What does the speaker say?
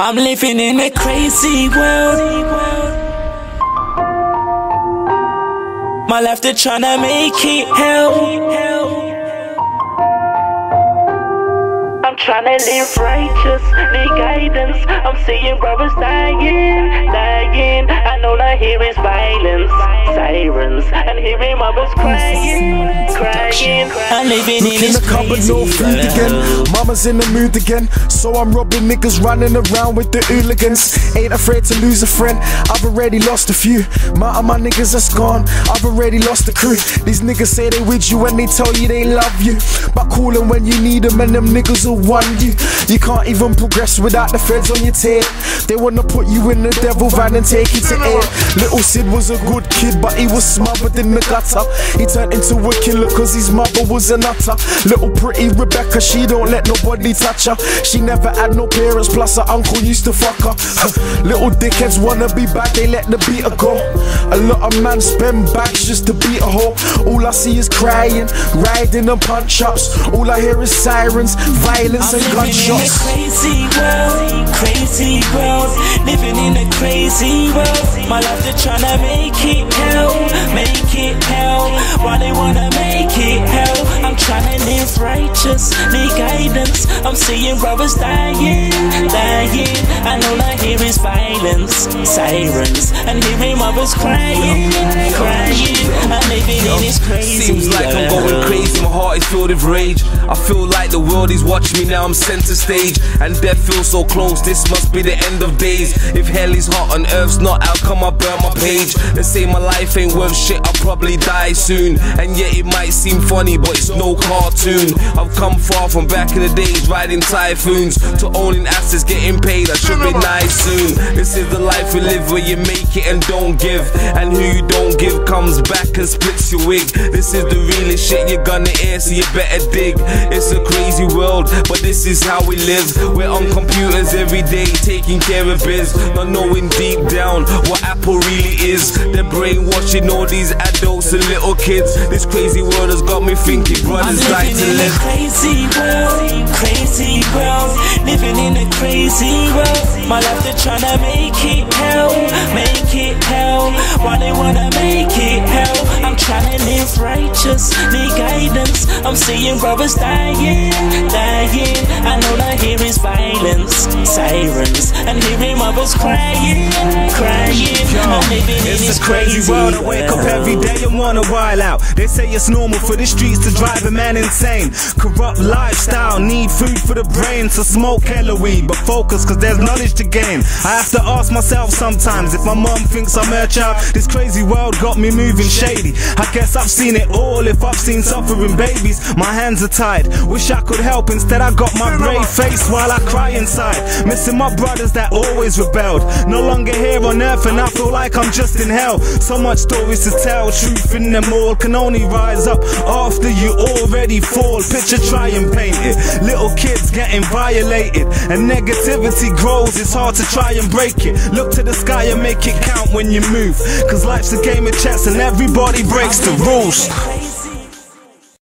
I'm living in a crazy world. My life, they're to make it hell. I'm trying to live righteous, need guidance. I'm seeing brothers dying, dying. I know I hear is violence, sirens, and hearing mothers crying, crying. I'm living Look in in the cupboard, crazy no food again. Mama's in the mood again. So I'm robbing niggas running around with the hooligans. Ain't afraid to lose a friend. I've already lost a few. My of my niggas that's gone. I've already lost the crew. These niggas say they with you when they tell you they love you. But call 'em when you need them and them niggas will want you. You can't even progress without the feds on your tail. They wanna put you in the devil van and take you to air. Little Sid was a good kid, but he was smothered in the gutter. He turned into a killer cause his mother was a nutter. Little pretty Rebecca, she don't let nobody touch her. She never had no parents, plus her uncle used to fuck her. Little dickheads wanna be bad, they let the beater go. A lot of men spend bags just to beat a hoe. All I see is crying, riding and punch ups. All I hear is sirens, violence I'm and living in a gunshots. crazy world, crazy world, living in a crazy world. My life, they're tryna make it hell, make it hell. Why they wanna make live need guidance. I'm seeing brothers dying, dying. I know I hear is violence, sirens, and hearing mothers crying, crying. Filled with rage. I feel like the world is watching me now, I'm center stage. And death feels so close, this must be the end of days. If hell is hot and earth's not, how come I burn my page? They say my life ain't worth shit, I'll probably die soon. And yet it might seem funny, but it's no cartoon. I've come far from back in the days, riding typhoons, to owning assets, getting paid, I should be nice soon. This is the life we live where you make it and don't give. And who you don't give comes back and splits your wig. This is the realest shit you're gonna hear, so you better dig. It's a crazy world, but this is how we live. We're on computers every day, taking care of biz, not knowing deep down what Apple really is. They're brainwashing all these adults and little kids. This crazy world has got me thinking, brothers like to in a live. crazy world, crazy world, living in a crazy world. My life they're trying to make it righteous, need guidance. I'm seeing brothers dying, dying. I know that here is violence, sirens, and hearing mothers crying, crying. I'm living in It's this a crazy world. I wake up every day and wanna while out. They say it's normal for the streets to drive a man insane. Corrupt lifestyle, need food for the brain. So smoke hella weed, but focus cause there's knowledge to gain. I have to ask myself sometimes if my mom thinks I'm her child. This crazy world got me moving shady. I guess I've seen it all if I've seen suffering babies. My hands are tied. Wish I could help, instead I got my brave face while I cry inside. Missing my brothers that always rebelled. No longer here on earth and I feel like I'm just in hell. So much stories to tell, truth in them all can only rise up after you already fall. Picture, try and paint it. Little kids getting violated and negativity grows. It's hard to try and break it. Look to the sky and make it count when you move. Cause life's a game of chess and everybody breaks the rules.